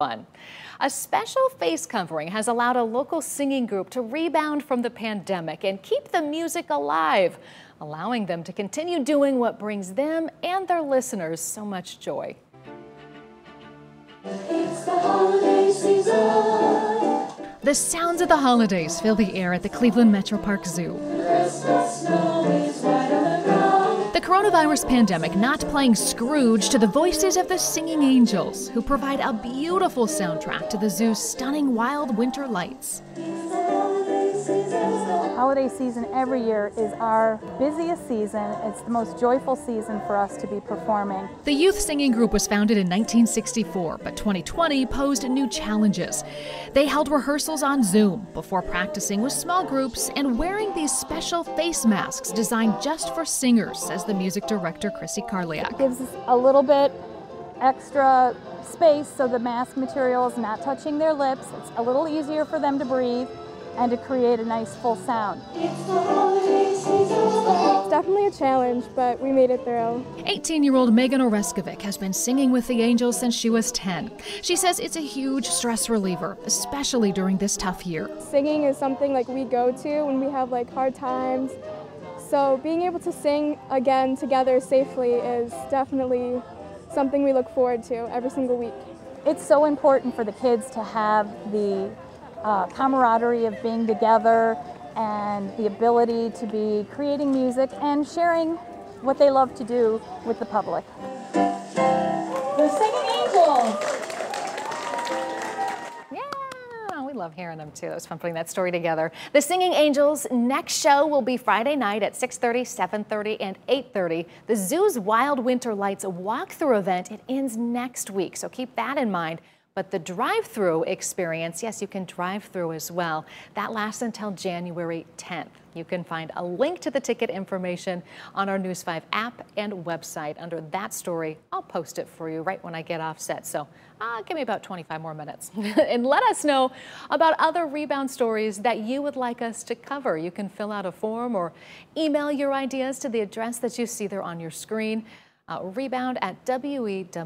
Fun. A special face covering has allowed a local singing group to rebound from the pandemic and keep the music alive, allowing them to continue doing what brings them and their listeners so much joy. The, the sounds of the holidays fill the air at the Cleveland Metroparks Zoo coronavirus pandemic not playing Scrooge to the voices of the singing angels, who provide a beautiful soundtrack to the zoo's stunning wild winter lights. Holiday season every year is our busiest season. It's the most joyful season for us to be performing. The youth singing group was founded in 1964, but 2020 posed new challenges. They held rehearsals on Zoom before practicing with small groups and wearing these special face masks designed just for singers, says the music director Chrissy Karliak. It gives us a little bit extra space so the mask material is not touching their lips. It's a little easier for them to breathe and to create a nice full sound. It's definitely a challenge, but we made it through. 18-year-old Megan Oreskovic has been singing with the Angels since she was 10. She says it's a huge stress reliever, especially during this tough year. Singing is something like we go to when we have like hard times. So being able to sing again together safely is definitely something we look forward to every single week. It's so important for the kids to have the uh, camaraderie of being together and the ability to be creating music and sharing what they love to do with the public. The Singing Angels! Yeah, we love hearing them too. It was fun putting that story together. The Singing Angels next show will be Friday night at 6.30, 7.30, and 8.30. The Zoo's Wild Winter Lights walkthrough event, it ends next week, so keep that in mind. But the drive-through experience, yes, you can drive through as well. That lasts until January 10th. You can find a link to the ticket information on our News 5 app and website. Under that story, I'll post it for you right when I get offset. So uh, give me about 25 more minutes. and let us know about other rebound stories that you would like us to cover. You can fill out a form or email your ideas to the address that you see there on your screen. Uh, rebound at wews.com.